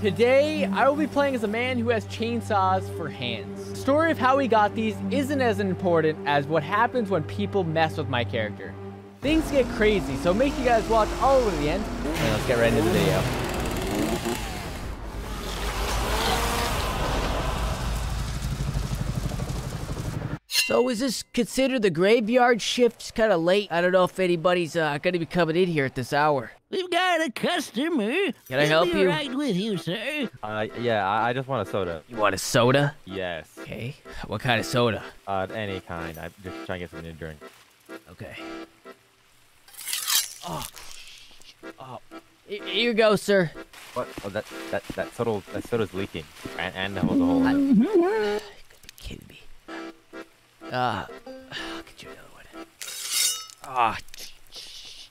Today, I will be playing as a man who has chainsaws for hands. The story of how he got these isn't as important as what happens when people mess with my character. Things get crazy, so make sure you guys watch all the way to the end, and let's get right into the video. So is this considered the graveyard shift's kind of late? I don't know if anybody's uh, going to be coming in here at this hour. We've got a customer. Can I help you? right with you, sir. Uh, yeah, I, I just want a soda. You want a soda? Yes. Okay. What kind of soda? Uh, any kind. I'm just trying to get something to drink. Okay. Oh. Oh. Here here you go, sir. What? Oh, that that that soda that soda's leaking, and and that was a hole. in. You gotta be kidding me. Uh, I'll get you another one. Ah,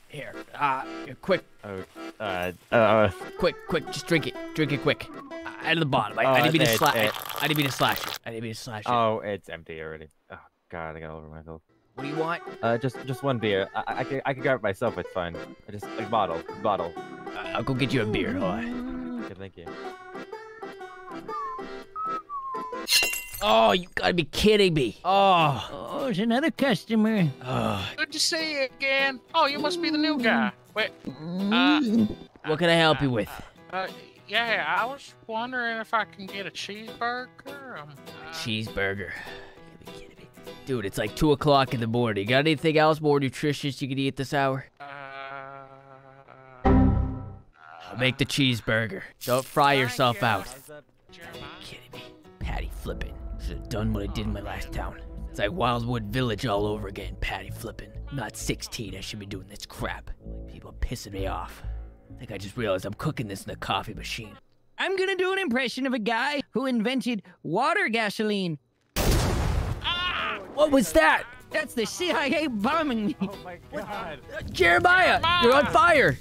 here. Ah, here, quick, Oh, uh, uh, quick, quick. Just drink it. Drink it quick. Uh, Out of the bottom. I, Oh, I didn't mean to slash. it- I, I didn't mean to slash it. I didn't mean to slash it. oh, it's empty already. Oh God, I got all over myself. What do you want? Uh, just just one beer. I I, could I could grab it myself. It's fine. I just like bottle bottle. Uh, I'll go get you a beer. Hold on. Okay, thank you. Oh, you gotta be kidding me. Oh. Oh, it's another customer. oh. Good to see you again. Oh, you must be the new guy. Wait, Mm. What can I help you with? uh, yeah, I was wondering if I can get a cheeseburger. Um, uh, Cheeseburger. You gotta be kidding me. Dude, it's like 2 o'clock in the morning. Got anything else more nutritious you can eat this hour? uh, I'll make the cheeseburger. Don't fry Thank yourself you. out. Jeremiah. kidding me? Patty flipping. Should have done what I did in my last town. It's like Wildwood Village all over again, patty flipping. Not 16, I should be doing this crap. People pissing me off. I think I just realized I'm cooking this in a coffee machine. I'm gonna do an impression of a guy who invented water gasoline. What was that? That's the CIA bombing me. Oh my God. Uh, Jeremiah, you're on fire.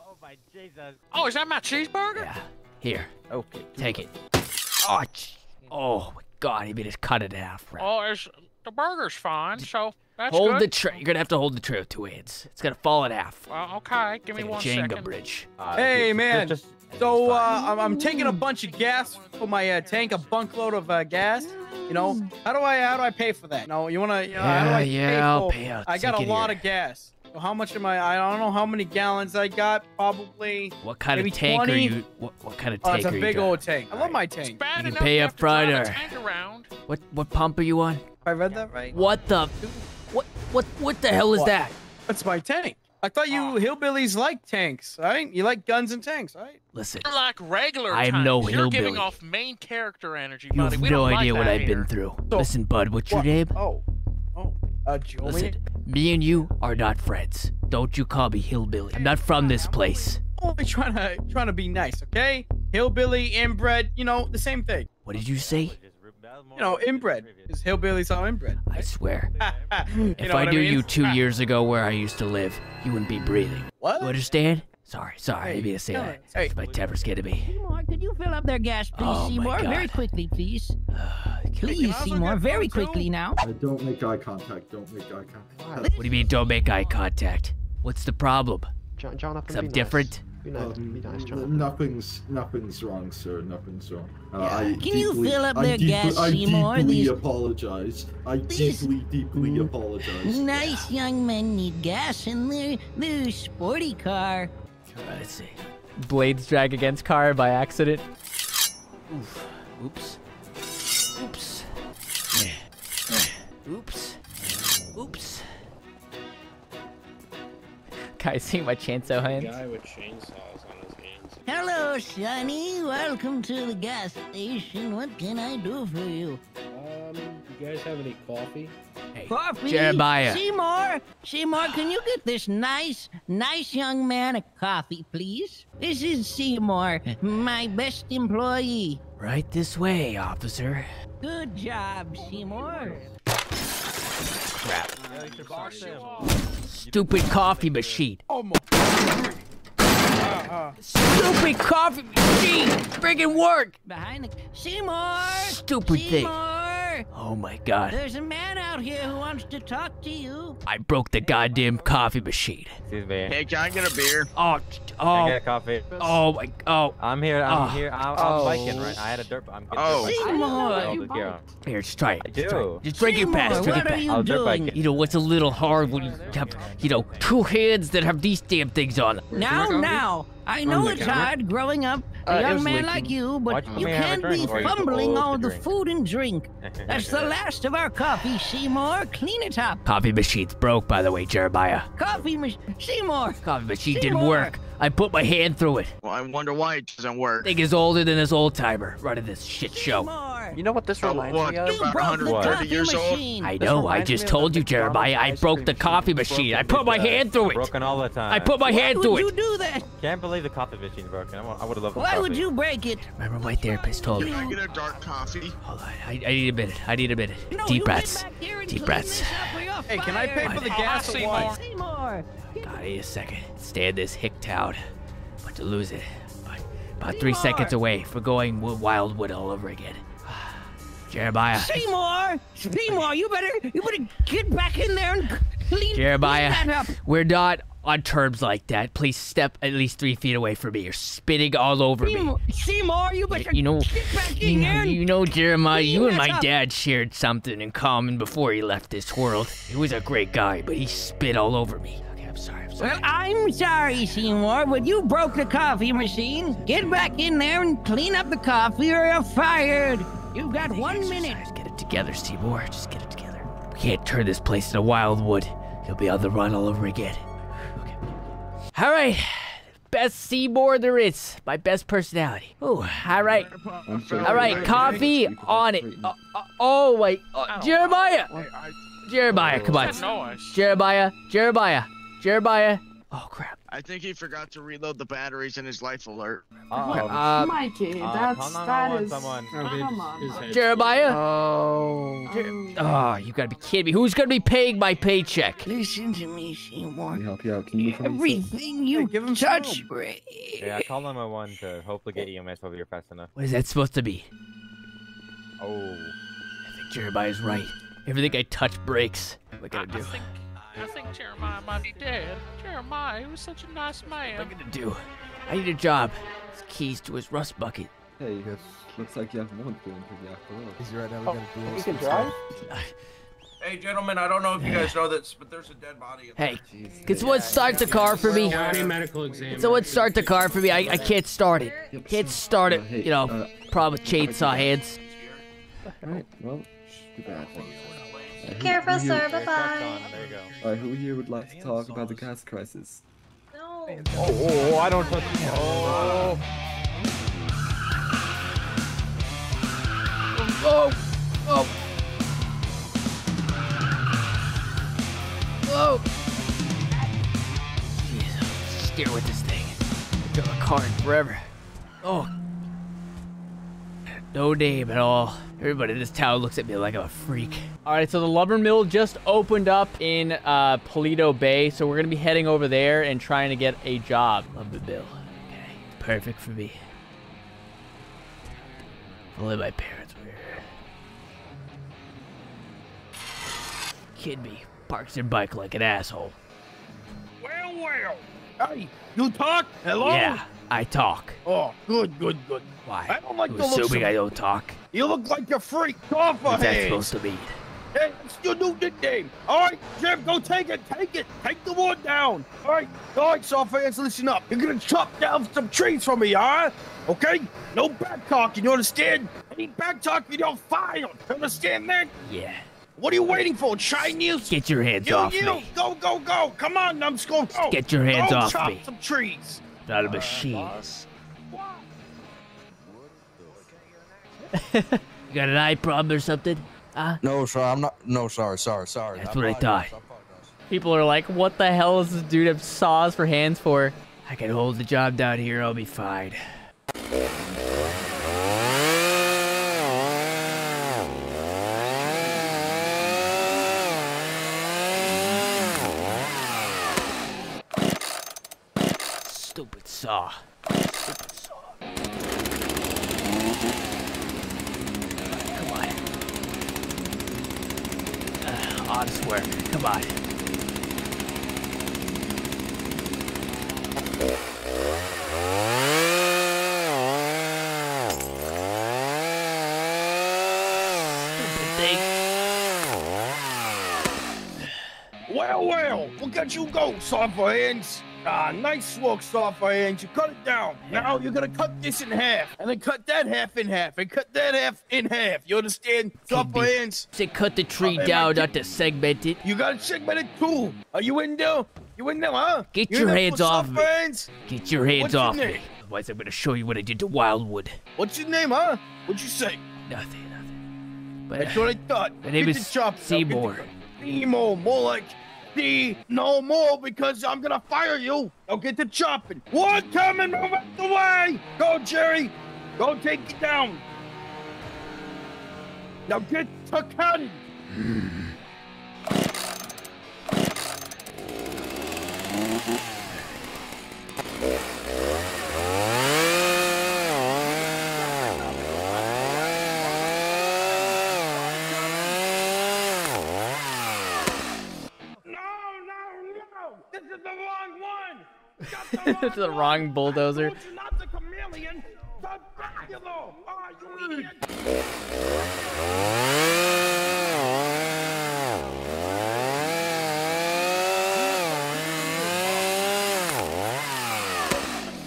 Oh my Jesus. Oh, is that my cheeseburger? Yeah, here, Okay. take it. Oh, oh my God, he made us cut it in half. Right. Oh, it's, the burger's fine, so that's hold good. the tray. You're gonna have to hold the tray with two hands. It's gonna fall in half. Well, okay, give It's me like a one Jenga second. bridge. Uh, Hey, ju- man. Just, So uh. I'm, I'm taking a bunch of gas for my uh, tank, a bunkload of uh, gas. You know, how do I how do I pay for that? No, you wanna, you know, how do Yeah, I yeah, pay I'll for? pay out. I got a lot here. of gas. So how much am I? I don't know how many gallons I got. Probably. What kind maybe of tank 20? are you? What, what kind of Oh, tank it's a are big driving? old tank. I love my It's tank. bad You can enough pay up have front or- around. What what pump are you on? I read that right. What the? What what what the hell is What? that? That's my tank. I thought you Oh. hillbillies like tanks, right? You like guns and tanks, right? Listen, You're like regular I am tanks. no You're giving off main character energy, you buddy. have we no idea like what I've here. been through. So- Listen, bud, what's your name? Oh, oh, uh, Joey. Listen, me and you are not friends. Don't you call me hillbilly. I'm not from this place. Only trying to trying to be nice, okay? Hillbilly, inbred, you know, the same thing. What did you say? You know, inbred. Because hillbillies are inbred. I swear, You if know I knew mean? you two years ago where I used to live, you wouldn't be breathing. What? You understand? Sorry, sorry, I didn't mean to say Hey, that. hey. My temper's getting me. Seymour, could you fill up their gas, please, Oh, Seymour? Very quickly, please. What Please, Seymour, very quickly now. I don't make eye contact. Don't make eye contact. What do you mean don't make eye contact? What's the problem? John, Jonathan, Cause I'm be nice. different? Be nice, be nice, Um, nothing's nothing's wrong, sir. Nothing's wrong. Uh, I Can you deeply- fill up I their deeply, gas, I Seymour? deeply These- apologize. I These- deeply, deeply apologize. Nice young men need gas in their, their sporty car. Alright, let's see. Blades drag against car by accident. Oof. Oops. Oops. Oops. Oops. Guys, see my chainsaw hands? guy with chainsaws on his hands. Hello, Sonny. Welcome to the gas station. What can I do for you? Um, you guys have any coffee? Hey, Coffee? Jeremiah. Seymour? Seymour, can you get this nice, nice young man a coffee, please? This is Seymour, my best employee. Right this way, officer. Good job, Seymour. Crap. Yeah, you should box him. Stupid coffee machine. Oh my. Uh, Stupid coffee machine. Friggin' work. Behind the Seymour. Stupid thing. Seymour. Seymour! Oh my god. There's a man out here who wants to talk to you. I broke the goddamn coffee machine. Excuse me. Hey, can I get a beer? Oh, oh. Can I oh, get a coffee? oh my, oh. I'm here. I'm Oh. here. I'm, I'm oh. biking right. I had a dirt. I'm getting Oh. dirt bike. Seymour! All the gear. Here, just try it. I Just, try it. do. just break it Seymour, past, break it what are past. you I'll dirt bike doing? it. You know, it's a little hard when you have, you know, two hands that have these damn things on. Now, now, I know it's camera? hard growing up a Uh, young man leaking. like you, but don't you we have a can't be before you go fumbling all the food and drink. That's the last of our coffee, Seymour. Clean it up. Coffee machine's broke, by the way, Jeremiah. Coffee machine. Seymour! Coffee machine didn't work. I put my hand through it. Well, I wonder why it doesn't work. Thing is older than this old timer running this shit show. Seymour! You know what this reminds what? me of? You broke the 130 coffee years old? I know, I just told you, Jeremiah, I McDonald's broke the coffee machine. machine. I put my uh, hand through it. Broken all the time. I put my Why hand would through you do that? Can't believe the coffee machine's broken. I, would have loved some Why would you break it? Remember my therapist told me. Can I get a dark coffee? Hold on, I, I need a minute. I need a minute. No, Deep breaths. get back here and Deep breaths. this up or you're Hey, can I pay fired. for the gas or Seymour. Seymour! God, need a second. Stay Stand this hick town. About to lose it. About, about three seconds away for going w- Wildwood all over again. Jeremiah. Seymour! Seymour, you better you better get back in there and clean, Jeremiah, clean that up. we're not on terms like that. Please step at least three feet away from me. You're spitting all over me. Seymour, Seymour, you better You know, get back you in know, here. you know, Jeremiah, you and my up. dad shared something in common before he left this world. He was a great guy, but he spit all over me. Okay, I'm sorry. I'm sorry. Well, I'm sorry, Seymour, but you broke the coffee machine. Get back in there and clean up the coffee or you're fired. You've got one minute. Exercise. Get it together, Seymour. Just get it together. We can't turn this place into Wildwood. You'll be on the run all over again. Okay. All right. Best Seymour there is. My best personality. Ooh, all right. All right, coffee on it. Uh, uh, oh, wait. Uh, Jeremiah. Jeremiah, come on. What's? Jeremiah. Jeremiah. Jeremiah. Oh, crap. I think he forgot to reload the batteries in his life alert. Uh-oh. Uh, Mikey, Uh, that's call that 911, is. someone. Come on. Jeremiah. Oh. Oh, you gotta be kidding me. Who's gonna be paying my paycheck? Listen to me, Seymour. Let me help you out. Can you move from your seat? Everything you give him touch, some. breaks. Yeah, call 911 to hopefully get EMS over here fast enough. What is that supposed to be? Oh. I think Jeremiah's right. Everything I touch breaks. What am I I, gonna I do? Think I think Jeremiah might be dead. Jeremiah, he was such a nice man. What am I man. gonna do? I need a job. His keys to his rust bucket. Hey, looks like you have more feeling for the after all. Is right now we gotta do You can drive? Hey, gentlemen, I don't know if you guys know this, but there's a dead body. in Hey, Jeez. can someone start the car for me? County medical exam. Can someone start the car for me? I, I can't start it. Yep, Can't start it. You know, uh, problem with chainsaw hands. Alright, well, too bad. Then. Uh, who- Careful, who sir. here- Bye Crack's bye. on. There you go. Alright, who here would like to talk about the gas crisis? No. Oh, oh, I don't touch. Oh. Oh, oh, oh. Jeez, I'm scared with this thing. I drove a car in forever. Oh. No name at all. Everybody in this town looks at me like I'm a freak. All right, so the lumber mill just opened up in uh, Paleto Bay, so we're gonna be heading over there and trying to get a job. Lumber mill. Okay, perfect for me. Only my parents were here. Kid me. Parks your bike like an asshole. Well, well. Hey, you talk? Hello? Yeah, I talk. Oh, good, good, good. Why? I don't like You the looks assuming I don't talk? You look like a freak. Off What's that supposed to mean? Hey, it's your new nickname. All right, Jim, go take it. Take it. Take the wood down. All right, all right, soft fans, listen up. You're gonna chop down some trees for me, all right? Okay? No back talking, you understand? Any back talking, you're fired. You understand that? Yeah. What are you waiting for, Chinese? Get your hands you, off you, me. go, go, go. Come on, numbskull. Go. Get your hands go off chop me. some trees. Not a machine. you got an eye problem or something? Huh? No, sir, I'm not. No, sorry, sorry, sorry. That's what I thought. People are like, what the hell is this dude have saws for hands for? I can hold the job down here, I'll be fine. Stupid saw. Stupid saw. Come on. work. Come on. Stupid thing. Well, well, look at soft hands. Ah, nice work, soft hands. You cut it down. Now you're gonna cut this in half, and then cut that half in half, and cut that half in half. You understand, Kid hands? Say cut the tree Oh, down, not to segment it. You got to segment it too. Are you in there? You in there, huh? Get You your hands off me. hands? Get your hands What's your off name? me. Otherwise, I'm gonna show you what I did to Wildwood. What's your name, huh? What'd you say? Nothing, nothing. But That's what I thought. My name Get is chop, now, get the- Seymour. Seymour, more like the no more because I'm gonna fire you. Now get to chopping. One coming, move out the way. Go, Jerry. Go take it down. Now get to cutting. No, no, no. This is the wrong one. Got the wrong It's the one. wrong bulldozer. I told you not the chameleon. The Dracula. Ah, you idiot.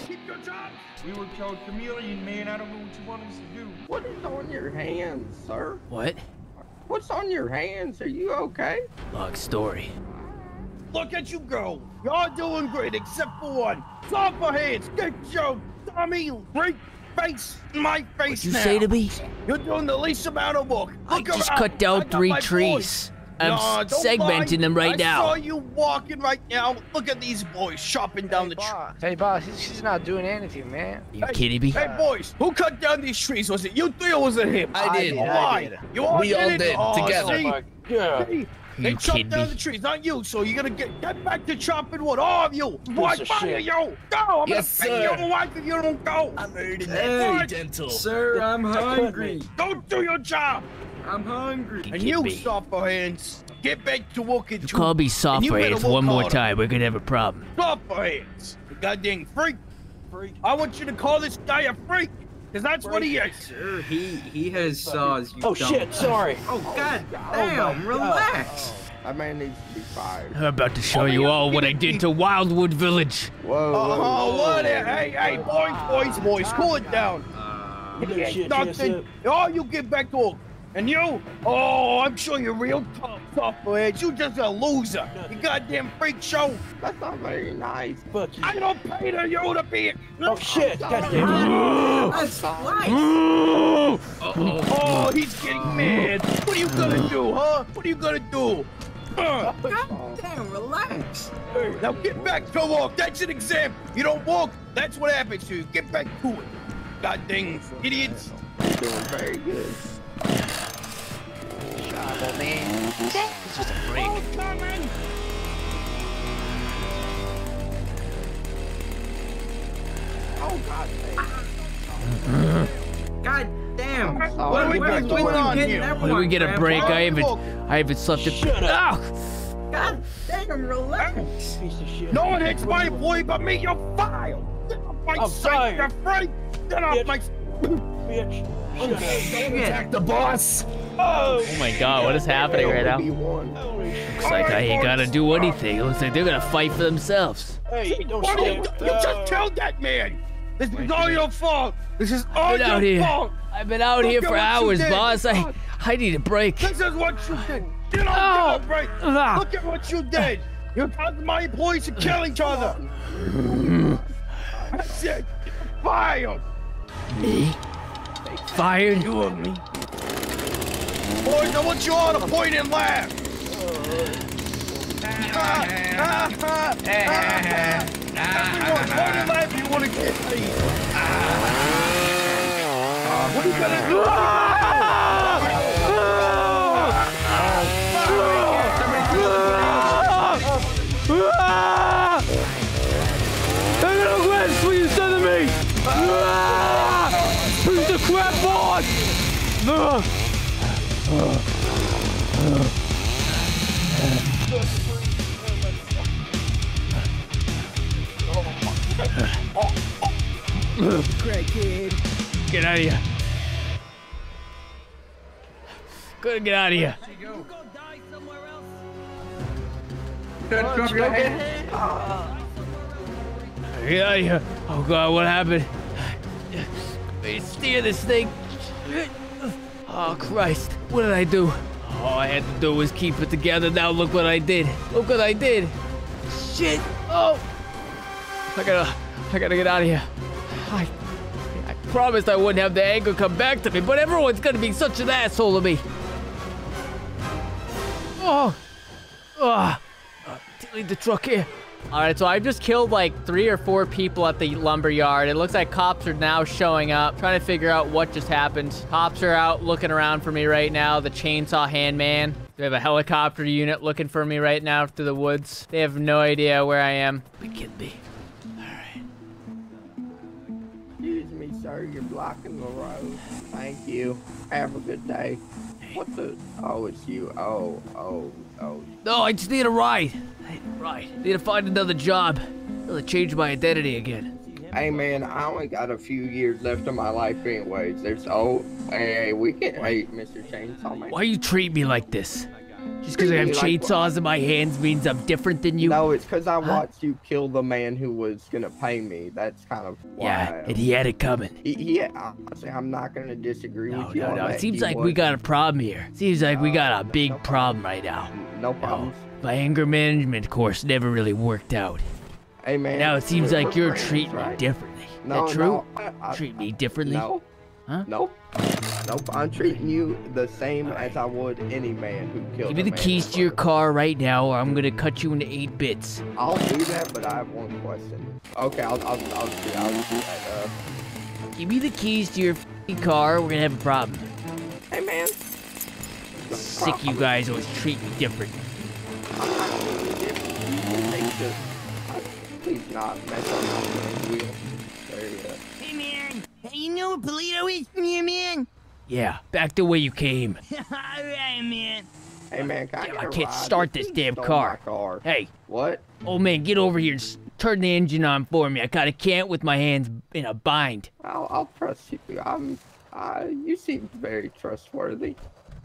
Keep your job. We were told chameleon, man. I don't know what you want us to do. What is on your hands, sir? What? What's on your hands? Are you okay? Long story. Look at you go. You're doing great, except for one. Soft for hands. Get your dummy right face in my face What'd you now. say to me? You're doing the least amount of work. I just around. cut down I three trees. boys. I'm Nah, s- don't segmenting lie. them right I now. saw you walking right now. Look at these boys chopping down the trees. Hey, boss, she's, she's not doing anything, man. You kidding me? Hey, boys, who cut down these trees? Was it you three or was it him? I did. Why? You all We all it? did, Oh, together. See? Oh see? They You chopped down me? the trees, not you. So you're gonna get get back to chopping wood, all of you. Why of fire shit. you? Go! I'm Yes, gonna pay sir. your wife if you don't go. I'm earning Hey, that dental. Sir, I'm hungry. Go do your job. I'm hungry. You And you, me? suffer hands, get back to working You too. call me And soft hands one more harder. time, we're gonna have a problem. Suffer hands, you goddamn freak. Freak. I want you to call this guy a freak, because that's what he is. Sir, he he has uh, oh, saws. You Oh, dumb- shit, sorry. Oh god oh, damn! my relax. That man needs to be fired. I'm about to show Only you you all what I did to Wildwood Village. Whoa, whoa, Oh, whoa, what? whoa. Hey, hey, boys, boys, boys, cool it down. Uh, it ain't shit, nothing. Oh, you get back to work. And you? Oh, I'm sure you're real tough, tough, man. You just a loser. You goddamn freak show. That's not very nice. Fuck you. I don't pay to you to be it. Oh, shit. Goddamn. That's nice. Oh, he's getting mad. What are you gonna do, huh? What are you gonna do? Uh, Damn, relax. now get back to work. That's an example. You don't walk, that's what happens to you. Get back to it. God dang idiots. You're doing very good. It's just a break. Oh. Oh, God. God damn. Oh, What are we get back doing on Getting When do we get a break? I haven't, I haven't slept. Shut a- up. Ah! God damn, relax. Piece of shit. No one hits my boy but me. You're fired. Get off my I'm site, fired. you freak. Get off my. Bitch. Shut up. attack the boss. Oh, Oh my god, what is happening right now? Be one. Looks like I ain't gotta do anything. It looks like they're gonna fight for themselves. Hey, don't What you, you just killed that man. This is all your fault. This is all Been your out here. fault. I've been out Look here for hours, boss. I, I need a break. This is what you did. You don't Oh. give a break. Ah. Look at what you did. You caused my employees to kill each other. That's it. You're Fired. Me? Fired? You and me. Boys, I want you all to point and laugh. Ah, ah, ah, ah, ah. Everyone, point and laugh you want to get me. Ah, What are you gonna do? Crackhead. Get out of here. Gotta get out of here. Good, drop your head. Get out of here. Oh god, what happened? Wait, steer this thing. Oh Christ, what did I do? All I had to do was keep it together. Now look what I did. Look what I did. Shit. Oh. I gotta, I gotta get out of here. I, I promised I wouldn't have the anger come back to me, but everyone's gonna be such an asshole to me. Oh. Oh. Uh, delete the truck here. All right, so I've just killed like three or four people at the lumber yard. It looks like cops are now showing up, trying to figure out what just happened. Cops are out looking around for me right now. The chainsaw hand man. We have a helicopter unit looking for me right now through the woods. They have no idea where I am. Be kidding me. Excuse me, sir. You're blocking the road. Thank you. Have a good day. What the? Oh, it's you. Oh, oh, oh. No, I just need a ride. Right. need a ride. Need to find another job. I'll change my identity again. Hey, man, I only got a few years left of my life anyways. There's oh, hey, we can. Hey, Mr. Chainsaw Man. Why you treat me like this? Just because I have like chainsaws in my hands means I'm different than you? No, it's because I watched you kill the man who was gonna pay me. That's kind of why. Yeah, and he had it coming. Yeah, honestly, I'm not gonna disagree No, with you no, on no. that. It seems He like we got a problem here. Seems like we got a big problem right now. No oh, problems. My anger management course never really worked out. Hey, man. Now it seems like you're treating me differently. No, that true? no, I- I- Treat me differently? No. Huh? Nope. Nope. I'm treating you the same as I would any man who killed. Give me the keys to your car right now, or I'm gonna cut you into eight bits. I'll do that, but I have one question. Okay, I'll I'll I'll do, I'll do that. Uh, Give me the keys to your f***ing car, we're gonna have a problem. hey man. Sick you guys always treat me different. Please not mess up my. Hey, you know what Paleto is from here, man? Yeah, back the way you came. Alright, man. Hey man, can I, Damn, get I a can't ride? start this damn car. my car. Hey, What? old man, get over here and s- turn the engine on for me. I kinda can't with my hands in a bind. I'll I'll trust you. I'm. Uh, you seem very trustworthy.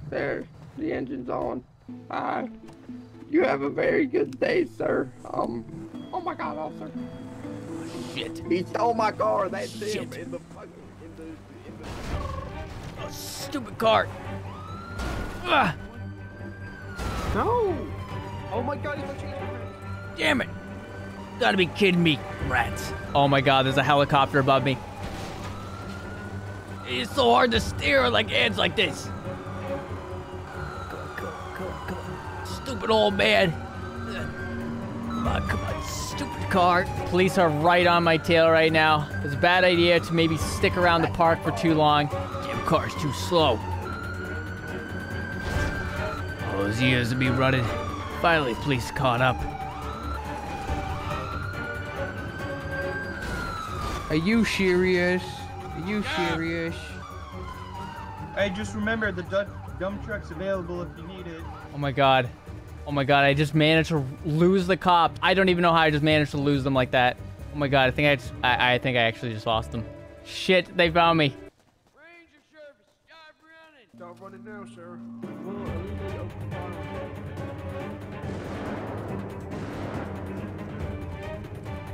There, the engine's on. Uh, you have a very good day, sir. Um. Oh my God, officer. Shit. He stole my car. That's him Shit. in stupid car. Ah, No. Oh my God, he looks damn it. Gotta be kidding me, rats. Oh my god, there's a helicopter above me. It's so hard to steer like hands like this. Come on, come on, come on. Stupid old man. Come on, come on, stupid car. Police are right on my tail right now. It's a bad idea to maybe stick around the park for too long. Damn car's too slow. All those years of me running. Finally, police caught up. Are you serious? Are you serious? Hey, just remember the du- dump truck's available if you need it. Oh my god. Oh my god, I just managed to lose the cop. I don't even know how I just managed to lose them like that. Oh my god, I think I, just, I, I think I actually just lost them. Shit, they found me. Stop running now, sir.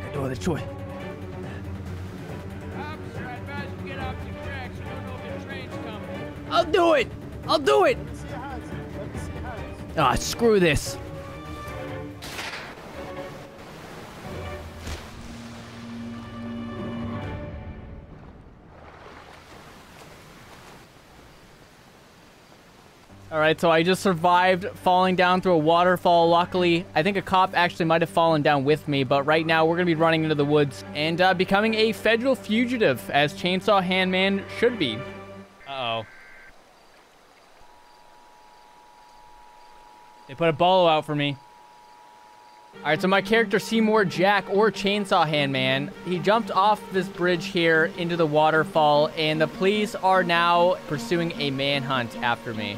Got no other choice. I'll do it! I'll do it! Ah, screw this. All right, so I just survived falling down through a waterfall. Luckily, I think a cop actually might have fallen down with me, but right now we're going to be running into the woods and uh, becoming a federal fugitive, as Chainsaw Handman should be. Uh-oh. They put a bolo out for me. All right, so my character Seymour Jack or Chainsaw Handman, he jumped off this bridge here into the waterfall, and the police are now pursuing a manhunt after me.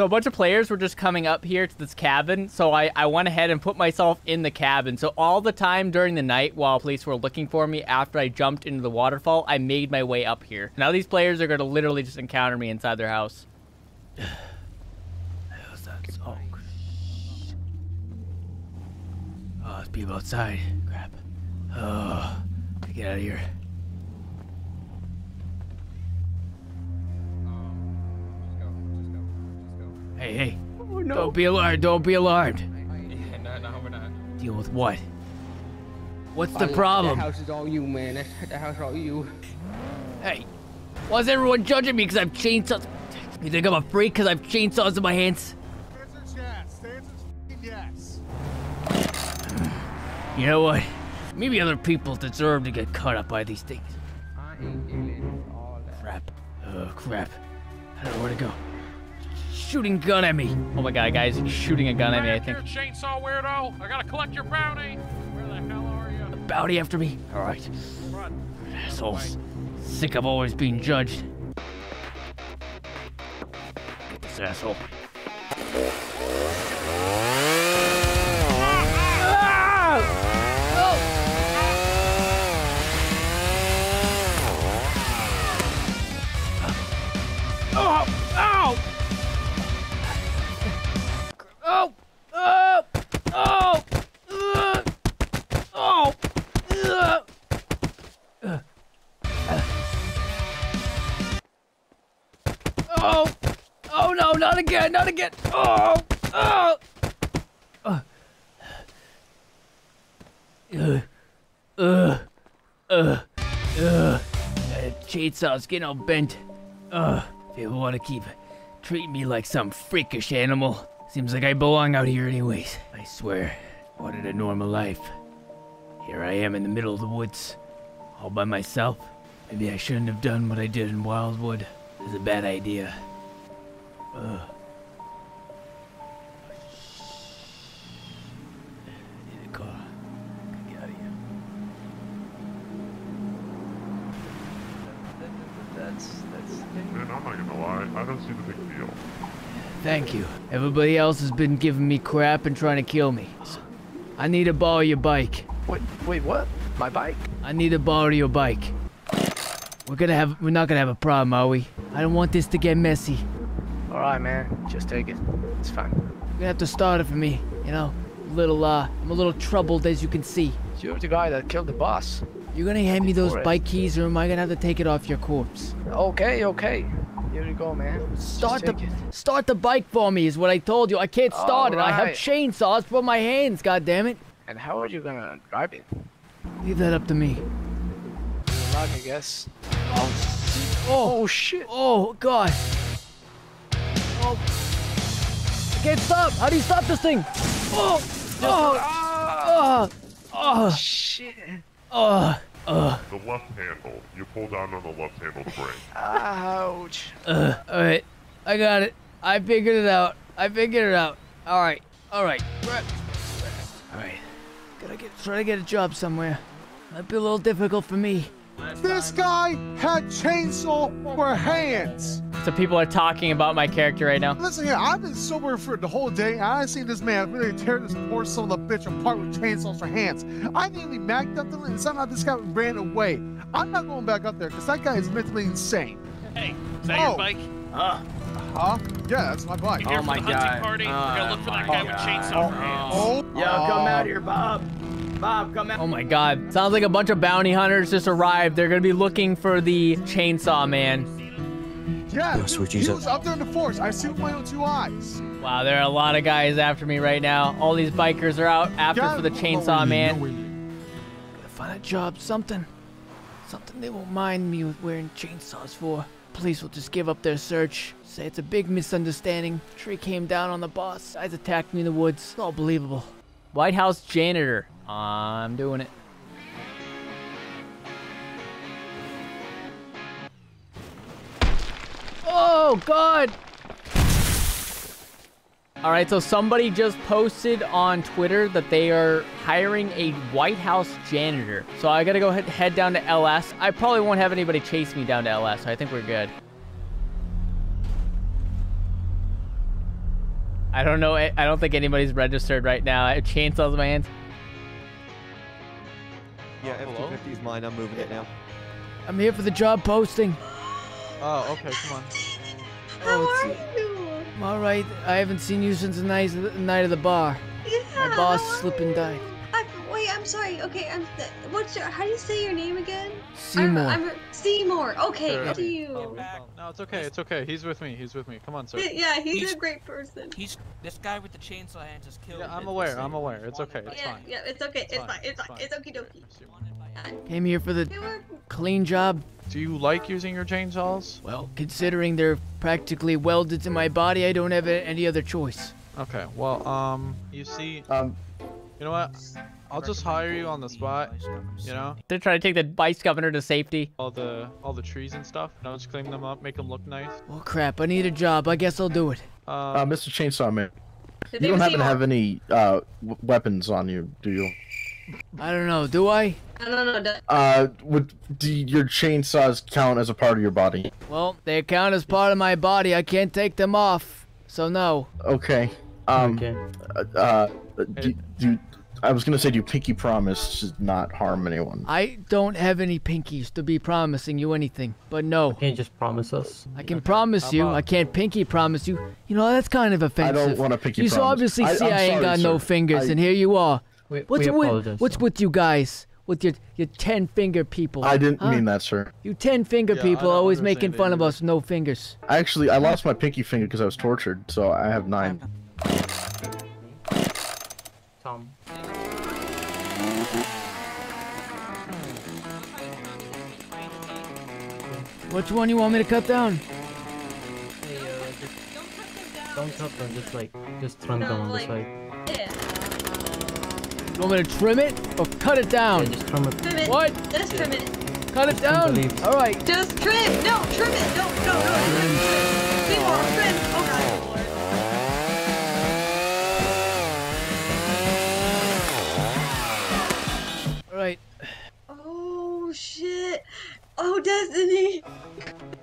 So a bunch of players were just coming up here to this cabin, so I, I went ahead and put myself in the cabin. So all the time during the night while police were looking for me after I jumped into the waterfall, I made my way up here. Now these players are going to literally just encounter me inside their house. That smoke? Oh, there's people outside. Crap. Oh, get out of here. Hey, hey. Oh, don't be alarmed. Don't be alarmed. no, no, we're not. Deal with what? What's the Oh, problem? The house is all you, man. That, that house is all you. Hey, why's everyone judging me because I've chainsaws? You think I'm a freak because I've chainsaws in my hands? Yes. You know what? Maybe other people deserve to get caught up by these things. I ain't dealing with all that. Crap. Oh, crap. I don't know where to go. Shooting gun at me. Oh my god, guys, he's shooting a gun at me, I Back think. here, chainsaw weirdo. I gotta collect your bounty. Where the hell are you? A Bounty after me. All right. Assholes. Sick of always being judged. Get this asshole. Again, not again! Oh! Oh! Uh. uh Ugh. Ugh. Ugh. Ugh. That chainsaw's getting all bent. Ugh. People want to keep treating me like some freakish animal. Seems like I belong out here anyways. I swear, wanted a normal life. Here I am in the middle of the woods, all by myself. Maybe I shouldn't have done what I did in Wildwood. It was a bad idea. Ugh. Thank you. Everybody else has been giving me crap and trying to kill me. So I need to borrow your bike. Wait, wait, what? My bike? I need to borrow your bike. We're gonna have we're not gonna have a problem, are we? I don't want this to get messy. All right, man. Just take it. It's fine. You're gonna have to start it for me, you know? A little uh I'm a little troubled as you can see. You're the guy that killed the boss. You're gonna hand me those bike keys or am I gonna have to take it off your corpse? Okay, okay. Here you go, man. Start the it. start the bike for me is what I told you. I can't start it. I have chainsaws for my hands, God damn it! And how are you gonna drive it? Leave that up to me. Good luck, I guess. Oh. Oh. oh, shit. Oh god. Oh. I can't stop. How do you stop this thing? Oh. Oh. Ah. Oh. Oh. Shit. Oh. Oh. The left handle. You pull down on the left handle to brake. Ouch. Uh, all right. I got it. I figured it out. I figured it out. All right. All right. Right. All right. Gotta get try to get a job somewhere. Might be a little difficult for me. This guy had chainsaw for hands. So people are talking about my character right now. Listen here, I've been sober for the whole day, and I seen this man really tear this poor son of a bitch apart with chainsaws for hands. I nearly macked up the and somehow this guy ran away. I'm not going back up there because that guy is mentally insane. Hey, is that Oh. your bike? Uh, huh? Yeah, that's my bike. You here for the hunting party? We're gonna look for that guy with chainsaw for hands. Oh, Yo, come out here, Bob. Bob, come out. Oh my god. Sounds like a bunch of bounty hunters just arrived. They're gonna be looking for the chainsaw man. Yeah, Yo, dude, he up. was up there in the forest. I see with my own two eyes. Wow, there are a lot of guys after me right now. All these bikers are out after Yeah, for the oh, chainsaw man. no, Gotta find a job, something. Something they won't mind me with wearing chainsaws for. Police will just give up their search. Say it's a big misunderstanding. Tree came down on the boss. Guys attacked me in the woods. It's all believable. White House janitor. I'm doing it. Oh, God. All right, so somebody just posted on Twitter that they are hiring a White House janitor. So I gotta go head, down to LS. I probably won't have anybody chase me down to LS, so I think we're good. I don't know. I I don't think anybody's registered right now. I have chainsaws in my hands. Yeah, F250 is mine. I'm moving it now. I'm here for the job posting. Oh, okay, come on. How are you? I'm all right. I haven't seen you since the night of the, night of the bar. My boss slipped and died. I, wait, I'm sorry. Okay, I'm. Th- what's your? How do you say your name again? Seymour. I'm, I'm Seymour. Okay, Sure. good to you. No, it's okay. It's okay. He's with me. He's with me. Come on, sir. Yeah, he's, He's- a great person. He's this guy with the chainsaw hand just killed. Yeah, I'm aware. I'm aware. It's okay. It's yeah, fine. yeah, it's okay. It's, fine, fine. It's it's fine. It's okie dokie. Came here for the clean job. Do you like using your chainsaws? Well, considering they're practically welded to my body, I don't have any other choice. Okay. Well, um, you see, um, you know what? I'll just hire you on the spot. You know, They're trying to take the vice governor to safety. all the all the trees and stuff. And I'll just clean them up, make them look nice. Well, crap. I need a job. I guess I'll do it. Um, Uh, Mr. Chainsaw Man, His you don't happen to have any uh, w- weapons on you, do you? I don't know. Do I? No, no, no. don't- Uh, would do your chainsaws count as a part of your body? Well, they count as part of my body. I can't take them off. So no. Okay. Um. Uh, uh, do, do I was gonna say, do you pinky promise to not harm anyone? I don't have any pinkies to be promising you anything. But no. Can't just promise us? I can promise you. I can't pinky promise you. You know, that's kind of offensive. I don't wanna pinky You so promise. obviously I- see I'm I, ain't sorry, got no fingers, I- and here you are. We- what's we with What's with you guys? With your your ten finger people? I didn't huh? mean that, sir. You ten finger Yeah, people always making understand fun of us, no fingers. I actually, I lost my pinky finger because I was tortured, so I have nine. Tom. Which one you want me to cut down? Hey, uh, just don't cut them. Just like, just trim them on the side. Yeah. You want me to trim it or cut it down? just trim it. Trim it. What? Just trim it. Cut it trim down. All right. Just trim. No, trim it. No, no, no. Trim. Seymour, trim. Oh God. All right. Oh shit. Oh Destiny.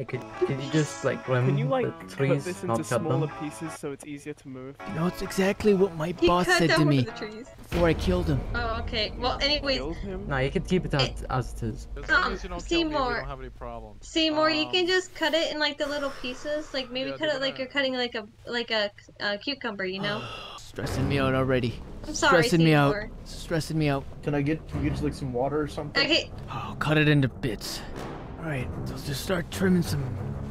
Hey, could, could you just like trim Can you like the cut this not into cut smaller them? pieces so it's easier to move? No, know, it's exactly what my He boss said to me of the trees. before I killed him. Oh, okay. Well, anyways, No, you could keep it as, as it is. As long um, as you don't kill me, we Seymour. don't have any problems. Seymour, you Um, can just cut it in like the little pieces. Like maybe Yeah, cut it like you're cutting like a like a, uh cucumber, you know? Stressing me out already. I'm sorry, Stressing me out. Stressing me out. Can I get can you get like some water or something? Okay. Oh, cut it into bits. All right, let's just start trimming some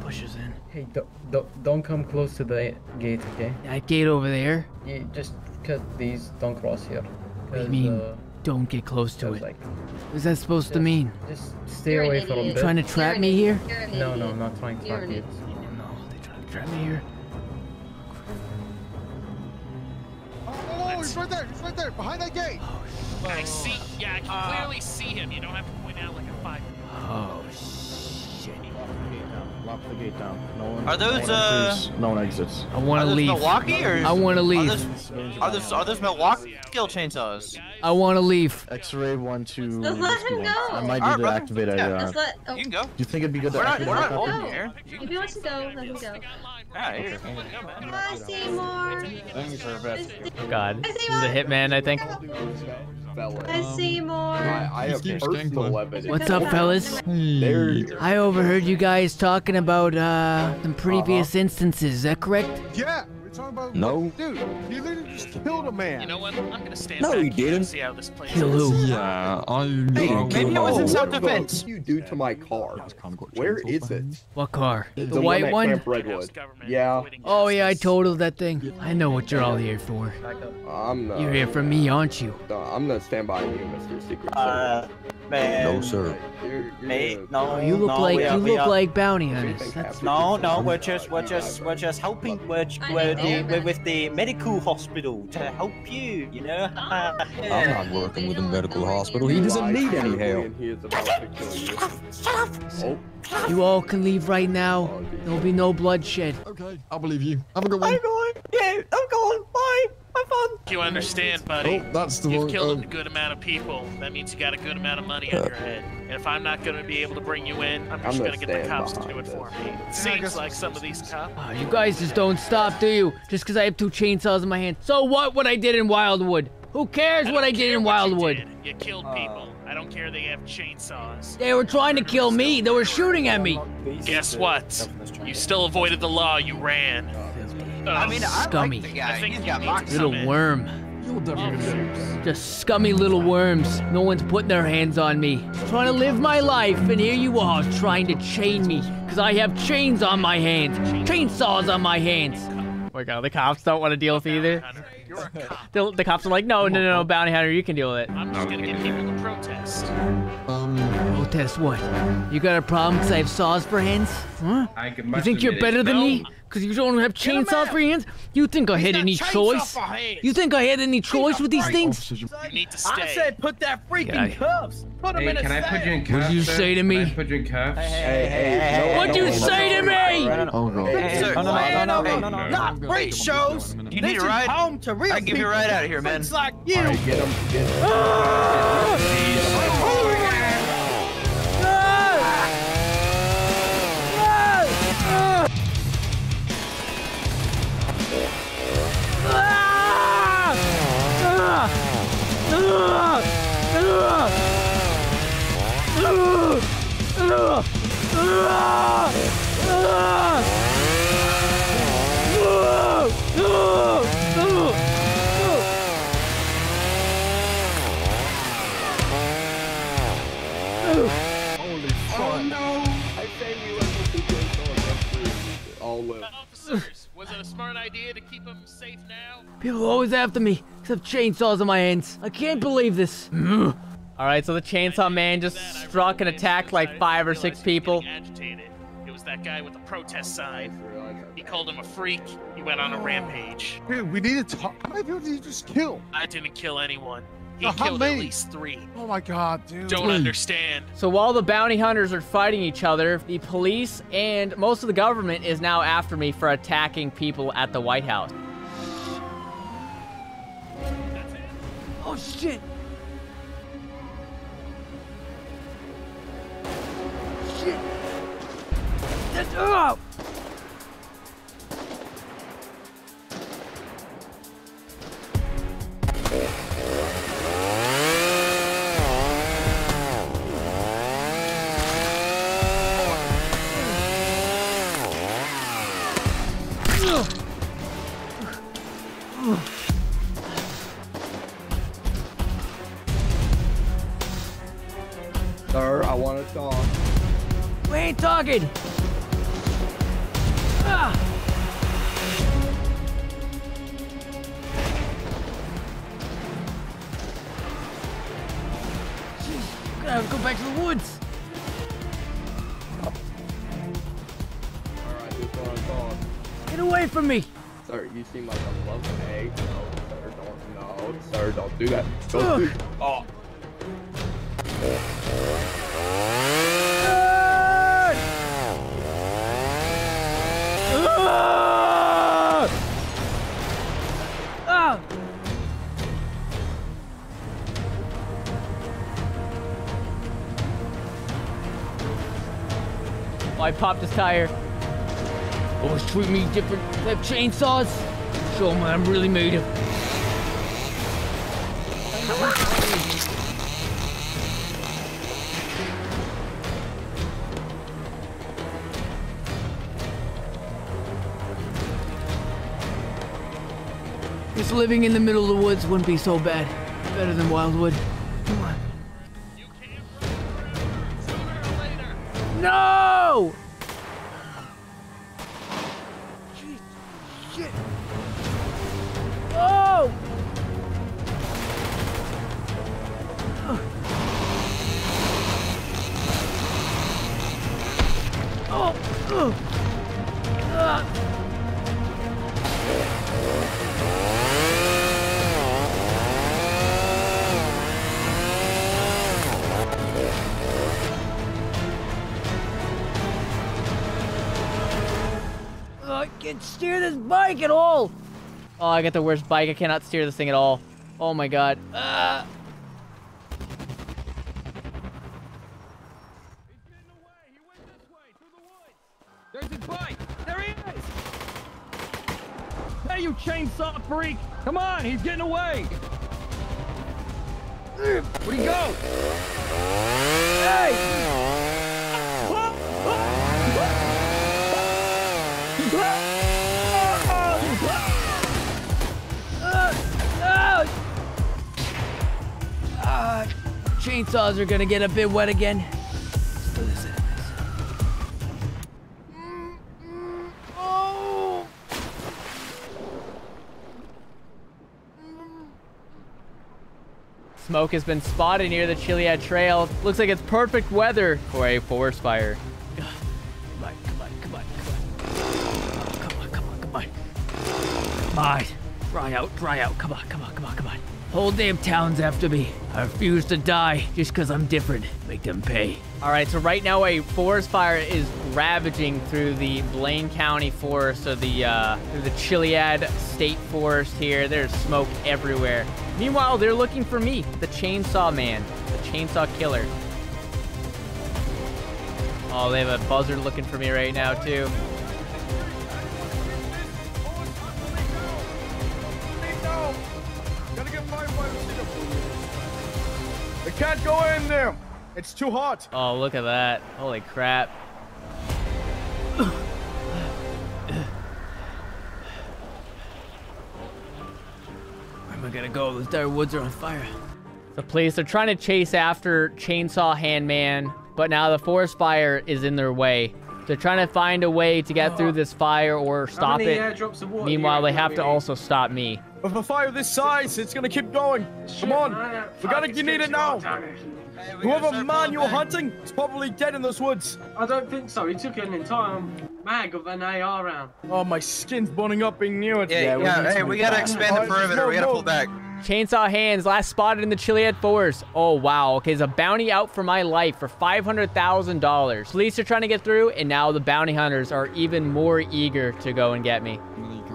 bushes in. Hey, don't, don't, don't come close to the gate, okay? That gate over there. Yeah, just cut these, don't cross here. What do you 'Cause, mean? uh, Don't get close to it. like, What's that supposed to mean? just stay You're away from idiot. it. You trying to trap me here? You're an No, no. I'm not trying to trap You're trap an you. Trap me here. Oh, he's right there. He's right there, behind that gate. I see. Yeah, I can clearly see him. You don't have to point out like a five. Oh shit! Lock the gate down. No one. Are those, no one uh, enters, no one exits. I want to leave. Milwaukee or? I want to Are leave. those, are those are those Milwaukee skill chainsaws? I want to leave. X-ray one two. Just let him go. I might Alright, need to brother. activate a. Yeah. Uh, Just let. Oh, You can go. you think it'd be good to We're not, activate we're not holding you here. if he wants to go, let him go. Alright, here. Go, man. Seymour. Thanks for best. God, this is a hitman, I think. Bye, Seymour. I have personal evidence. What's up, fellas? There. I overheard you guys talking about uh some previous Uh-huh. instances. Is that correct? Yeah, we're talking about. No. Dude, you literally just killed a man. You know what? I'm gonna stand No, back he didn't. see how this plays Kill out. Yeah, I. Hey, maybe it was in self-defense. What you do to my car? Where is it? What car? The, one white at one? Redwood. Yeah, Oh yeah, I totaled that thing. I know what you're all here for. I'm. Uh, You're here for me, aren't you? No, I'm gonna stand by you, Mr. Secret. Uh, man. no, sir. Mate, no. You look no, like we you are, look are- like bounty hunters. That's No, no, we're just, we're just, we're just helping. We're, we're, the, we're with the medical hospital to help you. You know. I'm not working with a medical hospital. He doesn't need any help. He is about to kill you. Oh, You all can leave right now. There'll be no bloodshed. okay. I believe you. Have a good one. I'm going. Yeah, I'm going. Bye. My father. You understand, buddy? Oh, that's the You've one. killed um, a good amount of people. That means you got a good amount of money on your head. And if I'm not going to be able to bring you in, I'm just going gonna get the cops to do it for this. me. It seems like some of these cops. Oh, you guys just don't stop, do you? Just because I have two chainsaws in my hand. So what? What I did in Wildwood? Who cares what I did in Wildwood? You killed people. I don't care they have chainsaws. They were trying to kill me. They were shooting at me. Guess what? You still avoided the law. You ran. I mean, I Scummy. like the guy. I think He's got you need to Little come worm. Just scummy little worms. No one's putting their hands on me. Trying to live my life, and here you are trying to chain me. Because I have chains on my hands. Chainsaws on my hands. Oh my god, the cops don't want to deal with it either. The, the cops are like, no, no, no, no, bounty hunter, you can deal with it. I'm just going to get people to protest. Um, protest what? You got a problem because I have saws for hands? Huh? I You think you're better than me? Because you don't have chainsaws for your hands? You think I had any choice? You think I had any choice with these things? You need to I said put that freaking Yeah, I- cuffs. Put him Hey, in a can I put you in cuffs? What did you sir? say to Can me? I put you in cuffs? What'd you say to me? Oh no. No, no, land no, of no, a- no, no, Not no. freak shows. You need a ride? home to real I give you a ride out of here, man. Freaks like you. Alright, get him. Get him. Ah! People are always after me, except chainsaws in my hands. I can't believe this. All right, so the chainsaw man just struck and attacked like five or six people. Agitated. It was that guy with the protest sign. He called him a freak. He went on a rampage. Dude, we need to talk. How many people did you just kill? I didn't kill anyone. He Uh, how killed at many? least three. Oh my god, dude. Don't understand. So while the bounty hunters are fighting each other, the police and most of the government is now after me for attacking people at the White House. Oh shit. Shit. That's, oh. I popped his tire. Always treat me different. They have chainsaws. Show 'em what I'm really made of. Guess living in the middle of the woods wouldn't be so bad. Better than Wildwood. Steer this bike at all. Oh, I got the worst bike. I cannot steer this thing at all. Oh my god. Uh. There's his bike. There he is. Hey, you chainsaw freak. Come on, he's getting away. Where'd he go? Hey! Chainsaws are gonna get a bit wet again. Smoke has been spotted near the Chiliad Trail. Looks like it's perfect weather for a forest fire. Come on, come on, come on, come on. Come on, come on, come on. Come on. Dry out, dry out. Come on, come on, come on, come on. Whole damn town's after me. I refuse to die just because I'm different. Make them pay. All right, so right now a forest fire is ravaging through the Blaine County forest, so the uh, through the Chiliad State Forest here. There's smoke everywhere. Meanwhile, they're looking for me, the Chainsaw Man, the Chainsaw Killer. Oh, they have a buzzard looking for me right now too. Can't go in there. It's too hot. Oh, look at that! Holy crap! Where am I gonna go? Those dire woods are on fire. The police are trying to chase after Chainsaw Handman, but now the forest fire is in their way. They're trying to find a way to get through this fire or stop many it. airdrops Meanwhile, they have to also stop me. With a fire this size, it's gonna keep going. Come on. We gotta, you need it now. Whoever man you're hunting is probably dead in those woods. I don't think so. He took an entire mag of an AR round. Oh, my skin's burning up being near it. Yeah, yeah, hey, we gotta expand the perimeter. We gotta pull back. Chainsaw Hands, last spotted in the Chiliad Forest. Oh, wow. Okay, there's a bounty out for my life for $500,000. Police are trying to get through, and now the bounty hunters are even more eager to go and get me.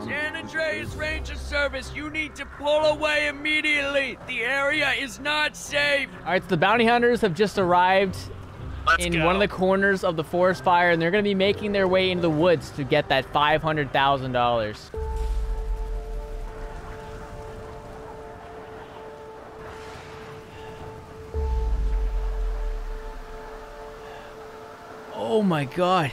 San Andreas Ranger Service, you need to pull away immediately. The area is not safe. All right, so the bounty hunters have just arrived in one of the corners of the forest fire, and they're going to be making their way into the woods to get that $500,000. Oh my god.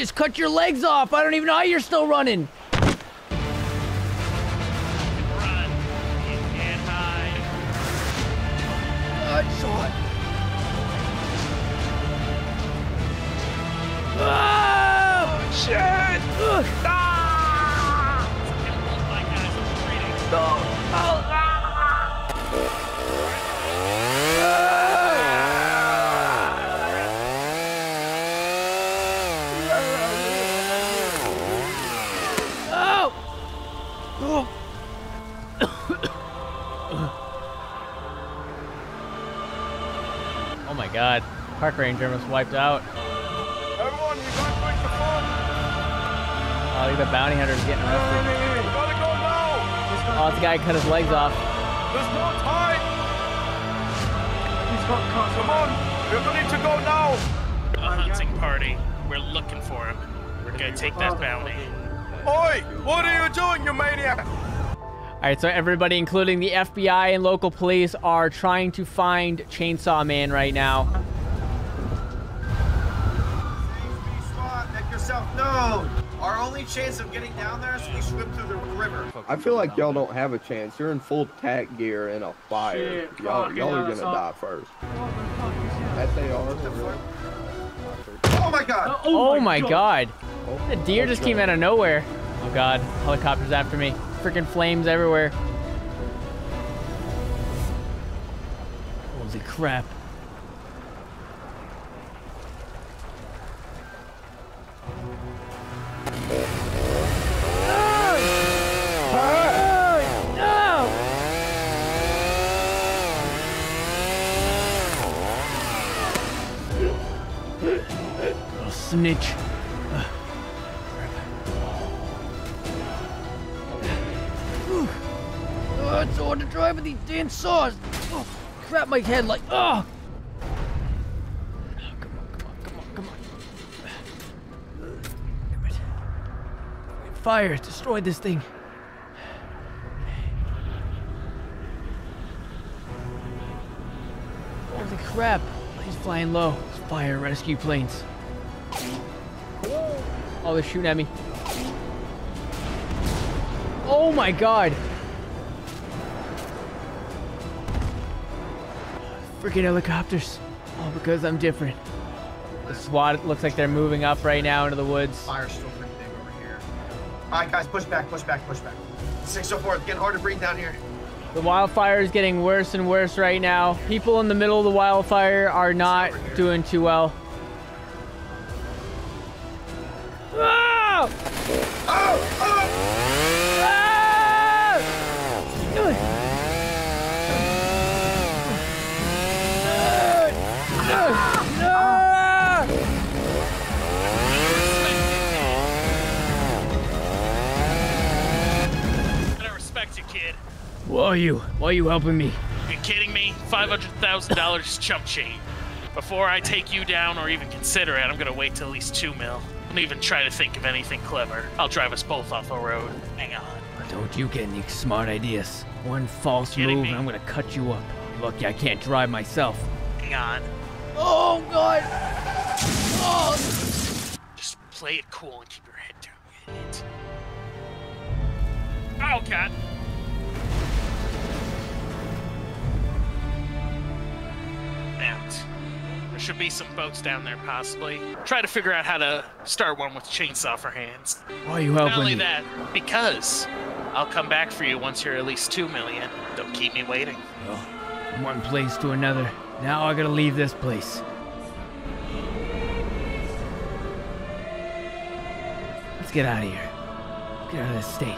Just cut your legs off. I don't even know how you're still running. Oh my god. Park ranger was wiped out. Everyone, you got to break the phone. Oh, look at the bounty hunters getting arrested. We gotta go now. Oh, it's the guy who cut his legs off. There's no time. He's got cut. Come on. We're gonna need to go now. A hunting party. We're looking for him. We're gonna take that bounty. Oi! What are you doing, you maniac? All right, so everybody, including the FBI and local police, are trying to find Chainsaw Man right now. Make yourself known. Our only chance of getting down there is we swim through the river. I feel like y'all don't have a chance. You're in full tack gear and a fire. Y'all, y'all are gonna die first. SAR. Oh my god! Oh, my oh god. Oh, the deer oh just came out of nowhere. Oh god, helicopters after me. Freaking flames everywhere. Holy crap. Oh, snitch. Oh, it's hard to drive with these damn saws. Oh, crap my head like, oh. oh. Come on, come on, come on, come on! Damn it! Fire, destroy this thing. Holy crap. He's flying low. Fire rescue planes. Oh, they're shooting at me. Oh my god. Freaking helicopters. All because I'm different. The SWAT looks like they're moving up right now into the woods. Fire's still pretty big over here. All right, guys, push back, push back, push back. 604, it's getting hard to breathe down here. The wildfire is getting worse and worse right now. People in the middle of the wildfire are not doing too well. Who are you? Why are you helping me? You kidding me? $500,000 is chump change. Before I take you down or even consider it, I'm gonna wait till at least two mil. Don't even try to think of anything clever. I'll drive us both off the road. Hang on. Don't you get any smart ideas. One false move me? and I'm gonna cut you up. Lucky I can't drive myself. Hang on. Oh, God. Oh. Just play it cool and keep your head down, you idiot. Oh, God. Out. There should be some boats down there, possibly. Try to figure out how to start one with chainsaw for hands. Why are you helping Not only me? that, because I'll come back for you once you're at least two million. Don't keep me waiting. From one place to another. Now I gotta leave this place. Let's get out of here. Get out of this state.